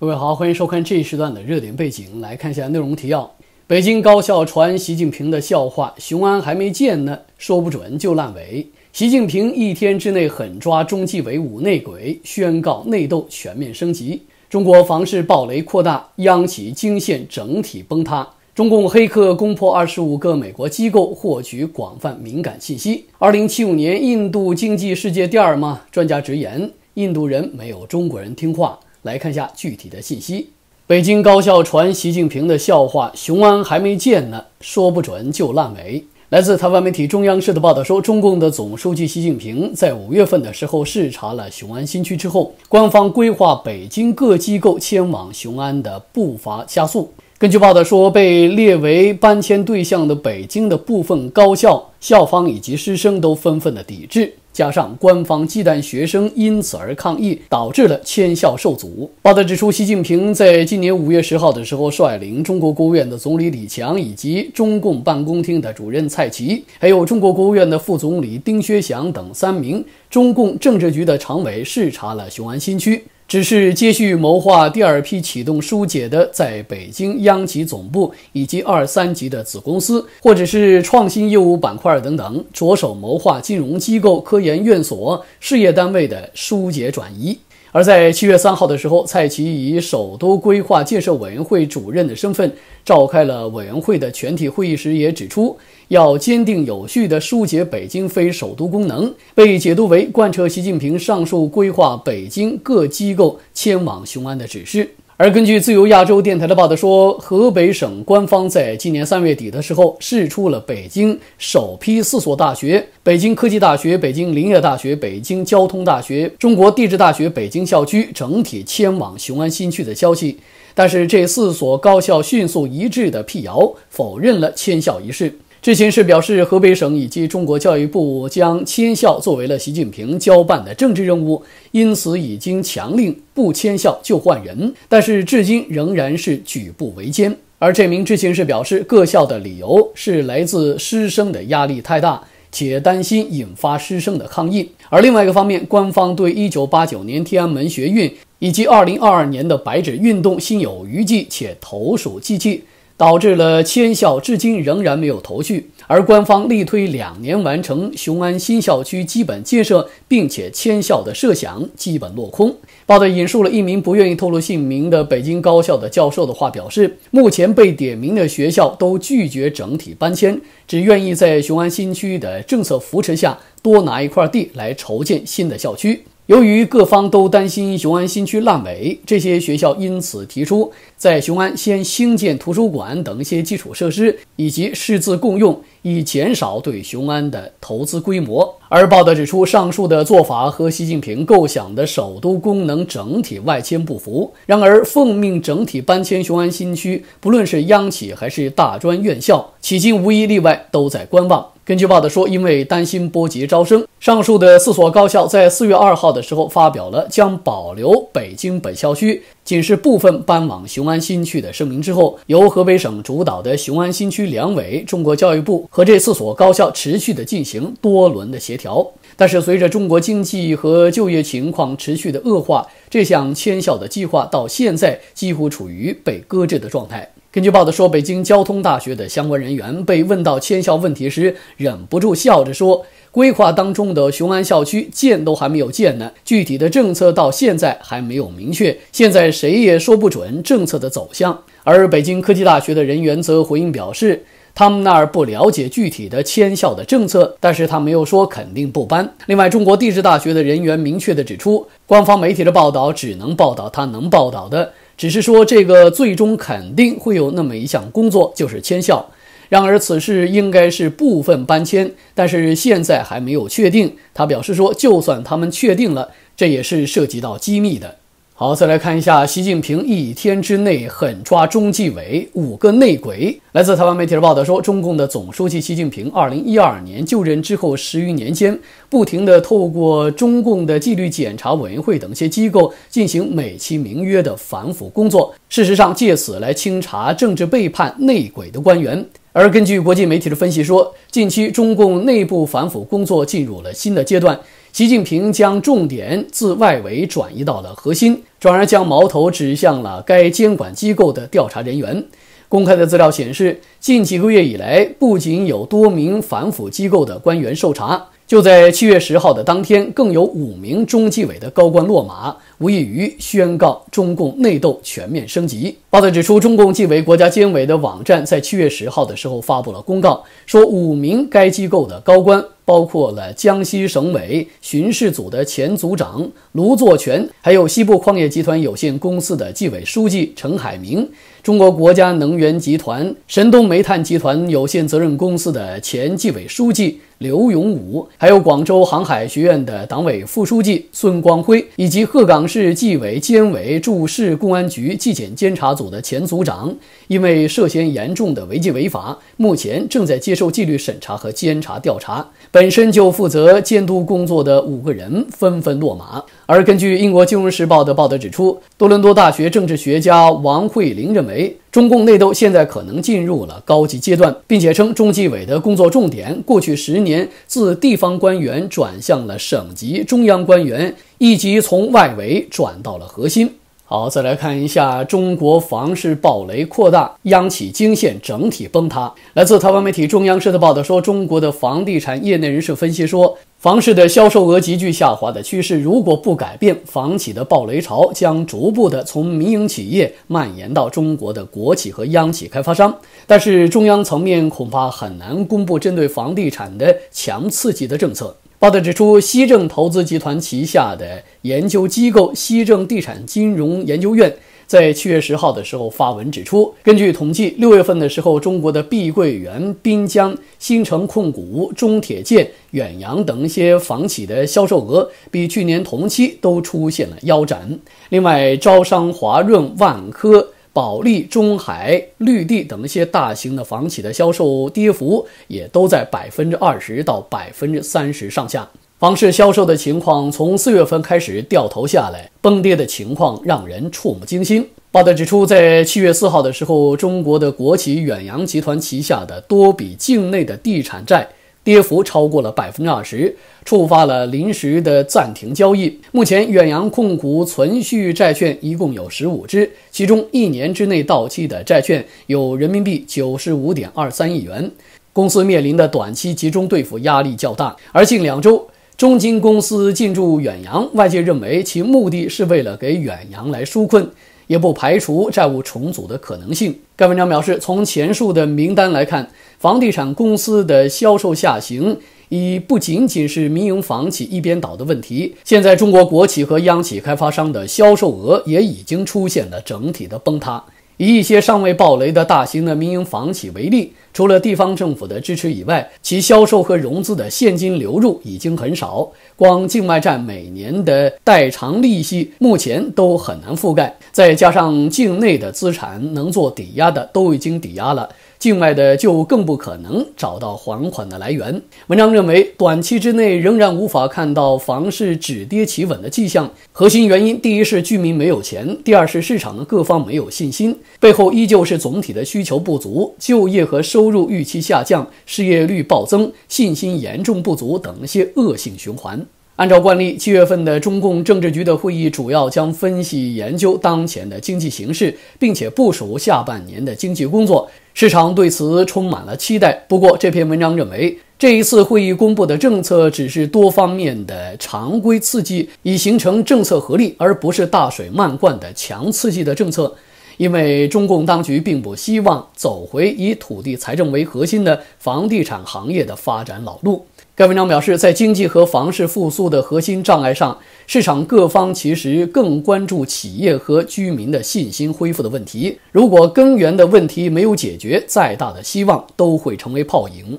各位好，欢迎收看这一时段的热点背景。来看一下内容提要：北京高校传习近平的笑话，雄安还没建呢，说不准就烂尾。习近平一天之内狠抓中纪委五内鬼，宣告内斗全面升级。中国房市暴雷扩大，央企经线整体崩塌。中共黑客攻破二十五个美国机构，获取广泛敏感信息。二零七五年，印度经济世界第二吗？专家直言，印度人没有中国人听话。来看一下具体的信息。北京高校传习近平的笑话，雄安还没建呢，说不准就烂尾。来自台湾媒体中央社的报道说，中共的总书记习近平在五月份的时候视察了雄安新区之后，官方规划北京各机构迁往雄安的步伐加速。根据报道说，被列为搬迁对象的北京的部分高校校方以及师生都纷纷的抵制。加上官方忌惮学生因此而抗议，导致了迁校受阻。报道指出，习近平在今年五月十号的时候，率领中国国务院的总理李强以及中共办公厅的主任蔡奇，还有中国国务院的副总理丁薛祥等三名中共政治局的常委视察了雄安新区。只是接续谋划第二批启动疏解的，在北京央企总部以及二三级的子公司，或者是创新业务板块等等，着手谋划金融机构、科研院所、事业单位的疏解转移。而在七月三号的时候，蔡奇以首都规划建设委员会主任的身份召开了委员会的全体会议时，也指出要坚定有序地疏解北京非首都功能，被解读为贯彻习近平上述规划北京各机构迁往雄安的指示。而根据自由亚洲电台的报道说，河北省官方在今年三月底的时候释出了北京首批四所大学：北京科技大学、北京林业大学、北京交通大学、中国地质大学北京校区整体迁往雄安新区的消息。但是这四所高校迅速一致的辟谣，否认了迁校一事。知情人士表示，河北省以及中国教育部将迁校作为了习近平交办的政治任务，因此已经强令不迁校就换人，但是至今仍然是举步维艰。而这名知情人士表示，各校的理由是来自师生的压力太大，且担心引发师生的抗议。而另外一个方面，官方对1989年天安门学运以及2022年的白纸运动心有余悸，且投鼠忌器。导致了迁校至今仍然没有头绪，而官方力推两年完成雄安新校区基本建设，并且迁校的设想基本落空。报道引述了一名不愿意透露姓名的北京高校的教授的话，表示目前被点名的学校都拒绝整体搬迁，只愿意在雄安新区的政策扶持下多拿一块地来筹建新的校区。由于各方都担心雄安新区烂尾，这些学校因此提出在雄安先兴建图书馆等一些基础设施，以及师资共用，以减少对雄安的投资规模。而报道指出，上述的做法和习近平构想的首都功能整体外迁不符。然而，奉命整体搬迁雄安新区，不论是央企还是大专院校，迄今无一例外都在观望。根据报道说，因为担心波及招生，上述的四所高校在四月二号的时候发表了将保留北京本校区，仅是部分搬往雄安新区的声明之后，由河北省主导的雄安新区两委、中国教育部和这四所高校持续的进行多轮的协调。但是，随着中国经济和就业情况持续的恶化，这项迁校的计划到现在几乎处于被搁置的状态。根据报道说，北京交通大学的相关人员被问到迁校问题时，忍不住笑着说：“规划当中的雄安校区建都还没有建呢，具体的政策到现在还没有明确，现在谁也说不准政策的走向。”而北京科技大学的人员则回应表示，他们那儿不了解具体的迁校的政策，但是他没有说肯定不搬。另外，中国地质大学的人员明确地指出，官方媒体的报道只能报道他能报道的。只是说，这个最终肯定会有那么一项工作，就是迁校。然而，此事应该是部分搬迁，但是现在还没有确定。他表示说，就算他们确定了，这也是涉及到机密的。好，再来看一下，习近平一天之内狠抓中纪委五个内鬼。来自台湾媒体的报道说，中共的总书记习近平二零一二年就任之后十余年间，不停地透过中共的纪律检查委员会等一些机构进行美其名曰的反腐工作，事实上借此来清查政治背叛内鬼的官员。而根据国际媒体的分析说，近期中共内部反腐工作进入了新的阶段。习近平将重点自外围转移到了核心，转而将矛头指向了该监管机构的调查人员。公开的资料显示，近几个月以来，不仅有多名反腐机构的官员受查。就在七月十号的当天，更有五名中纪委的高官落马，无异于宣告中共内斗全面升级。报道指出，中共纪委国家监委的网站在七月十号的时候发布了公告，说五名该机构的高官，包括了江西省委巡视组的前组长卢作权，还有西部矿业集团有限公司的纪委书记陈海明。中国国家能源集团神东煤炭集团有限责任公司的前纪委书记刘永武，还有广州航海学院的党委副书记孙光辉，以及鹤岗市纪委监委驻市公安局纪检监察组的前组长，因为涉嫌严重的违纪违法，目前正在接受纪律审查和监察调查。本身就负责监督工作的五个人纷纷落马。而根据英国《金融时报》的报道指出，多伦多大学政治学家王慧玲认为，中共内斗现在可能进入了高级阶段，并且称中纪委的工作重点过去十年自地方官员转向了省级、中央官员，以及从外围转到了核心。好，再来看一下中国房市暴雷扩大，央企经线整体崩塌。来自台湾媒体中央社的报道说，中国的房地产业内人士分析说，房市的销售额急剧下滑的趋势如果不改变，房企的暴雷潮将逐步的从民营企业蔓延到中国的国企和央企开发商。但是中央层面恐怕很难公布针对房地产的强刺激的政策。报道指出，西正投资集团旗下的研究机构西正地产金融研究院在七月十号的时候发文指出，根据统计，六月份的时候，中国的碧桂园、滨江、新城控股、中铁建、远洋等一些房企的销售额比去年同期都出现了腰斩。另外，招商、华润、万科。保利、中海、绿地等一些大型的房企的销售跌幅也都在百分之二十到百分之三十上下。房市销售的情况从四月份开始掉头下来，崩跌的情况让人触目惊心。报道指出，在七月四号的时候，中国的国企远洋集团旗下的多笔境内的地产债。跌幅超过了百分之二十，触发了临时的暂停交易。目前，远洋控股存续债券一共有十五只，其中一年之内到期的债券有人民币九十五点二三亿元。公司面临的短期集中兑付压力较大。而近两周，中金公司进驻远洋，外界认为其目的是为了给远洋来纾困。也不排除债务重组的可能性。该文章表示，从前述的名单来看，房地产公司的销售下行已不仅仅是民营房企一边倒的问题。现在，中国国企和央企开发商的销售额也已经出现了整体的崩塌。以一些尚未暴雷的大型的民营房企为例，除了地方政府的支持以外，其销售和融资的现金流入已经很少。光境外债每年的代偿利息，目前都很难覆盖。再加上境内的资产能做抵押的都已经抵押了。境外的就更不可能找到还款的来源。文章认为，短期之内仍然无法看到房市止跌企稳的迹象。核心原因，第一是居民没有钱，第二是市场的各方没有信心，背后依旧是总体的需求不足、就业和收入预期下降、失业率暴增、信心严重不足等一些恶性循环。按照惯例，七月份的中共政治局的会议主要将分析研究当前的经济形势，并且部署下半年的经济工作。市场对此充满了期待。不过，这篇文章认为，这一次会议公布的政策只是多方面的常规刺激，以形成政策合力，而不是大水漫灌的强刺激的政策。因为中共当局并不希望走回以土地财政为核心的房地产行业的发展老路。该文章表示，在经济和房市复苏的核心障碍上，市场各方其实更关注企业和居民的信心恢复的问题。如果根源的问题没有解决，再大的希望都会成为泡影。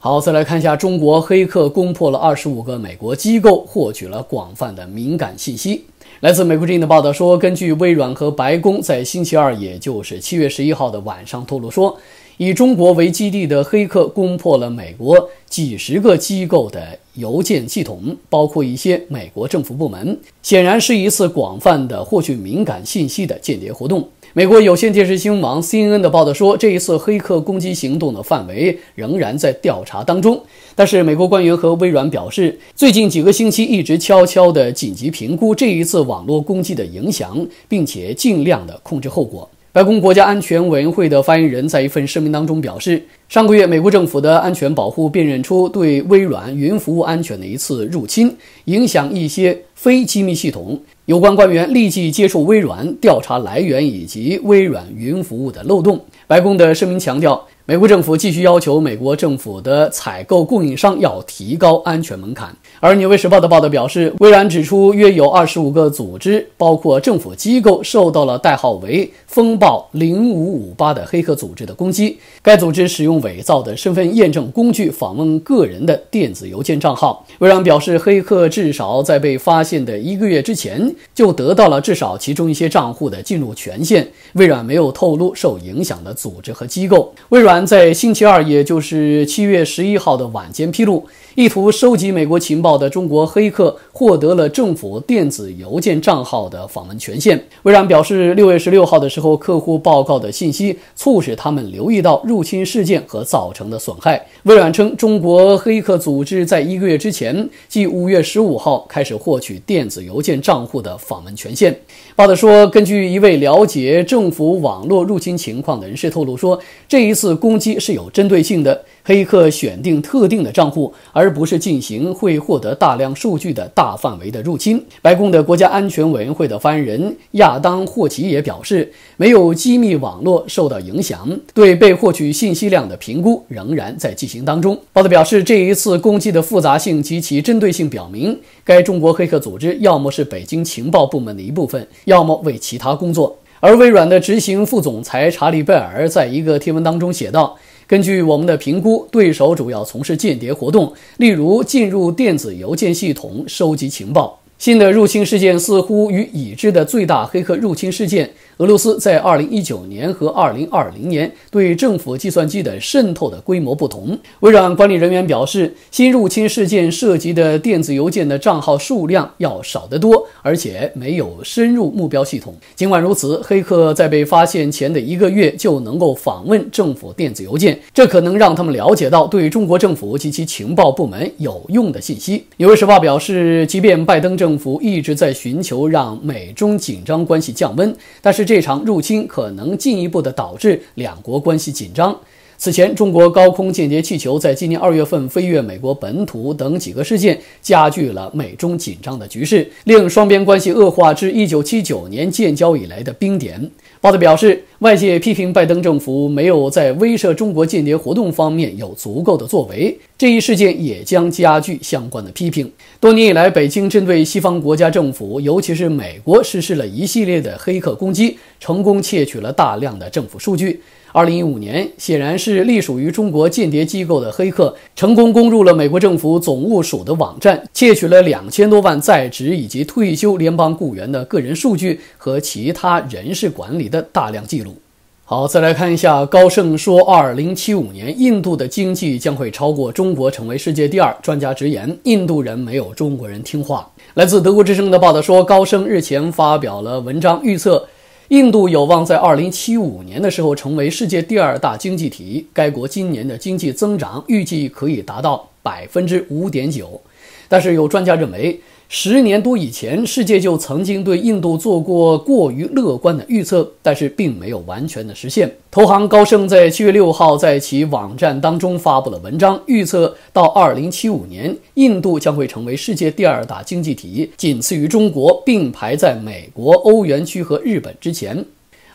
好，再来看一下，中国黑客攻破了二十五个美国机构，获取了广泛的敏感信息。来自美国之音的报道说，根据微软和白宫在星期二，也就是七月十一号的晚上透露说。以中国为基地的黑客攻破了美国几十个机构的邮件系统，包括一些美国政府部门，显然是一次广泛的获取敏感信息的间谍活动。美国有线电视新闻网 CNN 的报道说，这一次黑客攻击行动的范围仍然在调查当中。但是，美国官员和微软表示，最近几个星期一直悄悄地紧急评估这一次网络攻击的影响，并且尽量地控制后果。白宫国家安全委员会的发言人在一份声明当中表示，上个月美国政府的安全保护辨认出对微软云服务安全的一次入侵，影响一些非机密系统。有关官员立即接受微软，调查来源以及微软云服务的漏洞。白宫的声明强调。美国政府继续要求美国政府的采购供应商要提高安全门槛。而《纽约时报》的报道表示，微软指出，约有二十五个组织，包括政府机构，受到了代号为“风暴零五五八”的黑客组织的攻击。该组织使用伪造的身份验证工具访问个人的电子邮件账号。微软表示，黑客至少在被发现的一个月之前就得到了至少其中一些账户的进入权限。微软没有透露受影响的组织和机构。微软。在星期二，也就是七月十一号的晚间披露，意图收集美国情报的中国黑客获得了政府电子邮件账号的访问权限。微软表示，六月十六号的时候，客户报告的信息促使他们留意到入侵事件和造成的损害。微软称，中国黑客组织在一个月之前，即五月十五号开始获取电子邮件账户的访问权限。报道说，根据一位了解政府网络入侵情况的人士透露说，这一次攻击是有针对性的。黑客选定特定的账户，而不是进行会获得大量数据的大范围的入侵。白宫的国家安全委员会的发言人亚当霍奇也表示，没有机密网络受到影响，对被获取信息量的评估仍然在进行当中。报道表示，这一次攻击的复杂性及其针对性表明，该中国黑客组织要么是北京情报部门的一部分，要么为其他工作。而微软的执行副总裁查理贝尔在一个贴文当中写道。根据我们的评估，对手主要从事间谍活动，例如进入电子邮件系统收集情报。新的入侵事件似乎与已知的最大黑客入侵事件。俄罗斯在2019年和2020年对政府计算机的渗透的规模不同。微软管理人员表示，新入侵事件涉及的电子邮件的账号数量要少得多，而且没有深入目标系统。尽管如此，黑客在被发现前的一个月就能够访问政府电子邮件，这可能让他们了解到对中国政府及其情报部门有用的信息。纽约时报表示，即便拜登政府一直在寻求让美中紧张关系降温，但是。这场入侵可能进一步的导致两国关系紧张。此前，中国高空间谍气球在今年二月份飞越美国本土等几个事件，加剧了美中紧张的局势，令双边关系恶化至一九七九年建交以来的冰点。报道表示，外界批评拜登政府没有在威慑中国间谍活动方面有足够的作为，这一事件也将加剧相关的批评。多年以来，北京针对西方国家政府，尤其是美国，实施了一系列的黑客攻击，成功窃取了大量的政府数据。二零一五年，显然是隶属于中国间谍机构的黑客成功攻入了美国政府总务署的网站，窃取了两千多万在职以及退休联邦雇员的个人数据和其他人事管理的大量记录。好，再来看一下，高盛说，二零七五年印度的经济将会超过中国，成为世界第二。专家直言，印度人没有中国人听话。来自德国之声的报道说，高盛日前发表了文章预测。印度有望在二零七五年的时候成为世界第二大经济体。该国今年的经济增长预计可以达到百分之五点九，但是有专家认为。十年多以前，世界就曾经对印度做过过于乐观的预测，但是并没有完全的实现。投行高盛在七月六号在其网站当中发布了文章，预测到二零七五年，印度将会成为世界第二大经济体，仅次于中国，并排在美国、欧元区和日本之前。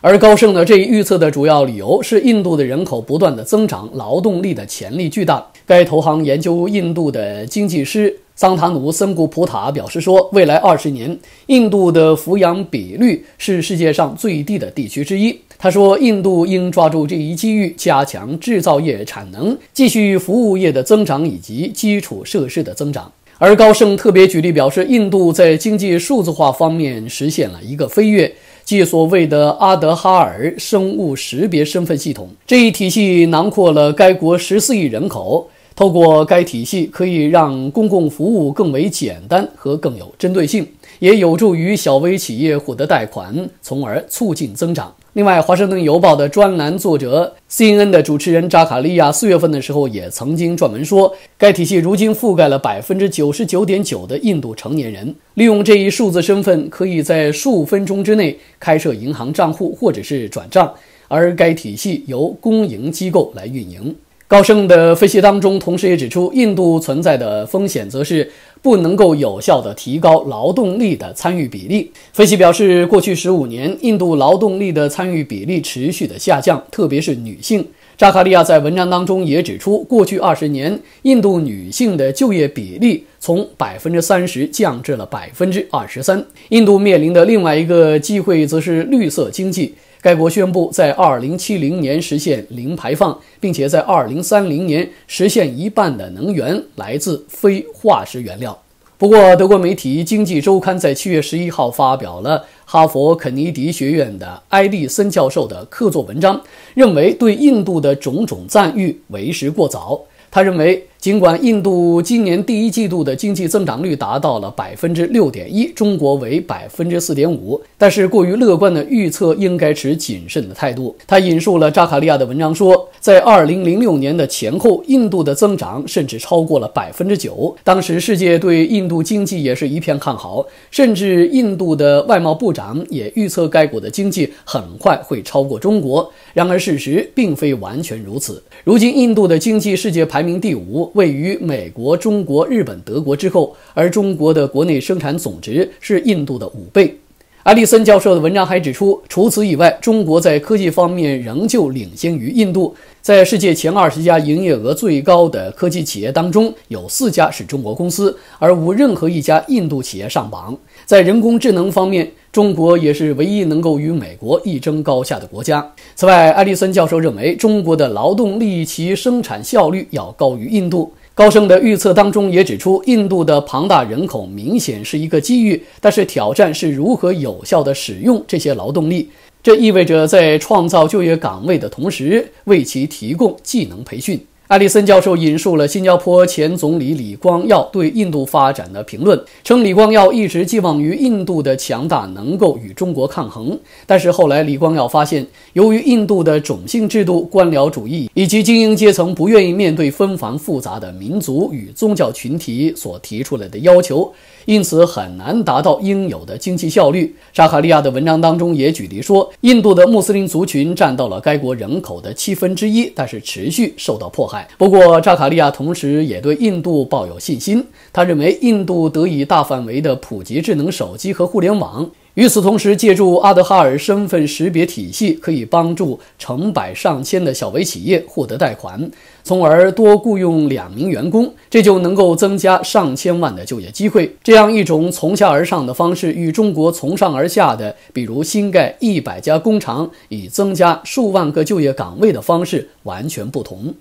而高盛的这一预测的主要理由是，印度的人口不断的增长，劳动力的潜力巨大。该投行研究印度的经济师。桑塔努森古普塔表示说，未来二十年，印度的抚养比率是世界上最低的地区之一。他说，印度应抓住这一机遇，加强制造业产能，继续服务业的增长以及基础设施的增长。而高盛特别举例表示，印度在经济数字化方面实现了一个飞跃，即所谓的阿德哈尔生物识别身份系统。这一体系囊括了该国十四亿人口。透过该体系，可以让公共服务更为简单和更有针对性。也有助于小微企业获得贷款，从而促进增长。另外，《华盛顿邮报》的专栏作者、CNN 的主持人扎卡利亚四月份的时候也曾经撰文说，该体系如今覆盖了百分之九十九点九的印度成年人，利用这一数字身份，可以在数分钟之内开设银行账户或者是转账，而该体系由公营机构来运营。高盛的分析当中，同时也指出，印度存在的风险则是不能够有效地提高劳动力的参与比例。分析表示，过去十五年，印度劳动力的参与比例持续的下降，特别是女性。扎卡利亚在文章当中也指出，过去二十年，印度女性的就业比例从百分之三十降至了百分之二十三。印度面临的另外一个机会，则是绿色经济。该国宣布在2070年实现零排放，并且在2030年实现一半的能源来自非化石原料。不过，德国媒体《经济周刊》在7月11号发表了哈佛肯尼迪学院的埃利森教授的客座文章，认为对印度的种种赞誉为时过早。他认为。尽管印度今年第一季度的经济增长率达到了百分之六点一，中国为百分之四点五，但是过于乐观的预测应该持谨慎的态度。他引述了扎卡利亚的文章说，在二零零六年的前后，印度的增长甚至超过了百分之九。当时世界对印度经济也是一片看好，甚至印度的外贸部长也预测该国的经济很快会超过中国。然而事实并非完全如此。如今印度的经济世界排名第五。位于美国、中国、日本、德国之后，而中国的国内生产总值是印度的五倍。埃利森教授的文章还指出，除此以外，中国在科技方面仍旧领先于印度。在世界前二十家营业额最高的科技企业当中，有四家是中国公司，而无任何一家印度企业上榜。在人工智能方面，中国也是唯一能够与美国一争高下的国家。此外，埃利森教授认为，中国的劳动力其生产效率要高于印度。高盛的预测当中也指出，印度的庞大人口明显是一个机遇，但是挑战是如何有效地使用这些劳动力。这意味着在创造就业岗位的同时，为其提供技能培训。艾利森教授引述了新加坡前总理李光耀对印度发展的评论，称李光耀一直寄望于印度的强大能够与中国抗衡。但是后来李光耀发现，由于印度的种姓制度、官僚主义以及精英阶层不愿意面对纷繁复杂的民族与宗教群体所提出来的要求，因此很难达到应有的经济效率。扎卡利亚的文章当中也举例说，印度的穆斯林族群占到了该国人口的七分之一，但是持续受到迫害。不过，扎卡利亚同时也对印度抱有信心。他认为，印度得以大范围的普及智能手机和互联网。与此同时，借助阿德哈尔身份识别体系，可以帮助成百上千的小微企业获得贷款，从而多雇佣两名员工，这就能够增加上千万的就业机会。这样一种从下而上的方式，与中国从上而下的，比如新盖一百家工厂以增加数万个就业岗位的方式完全不同。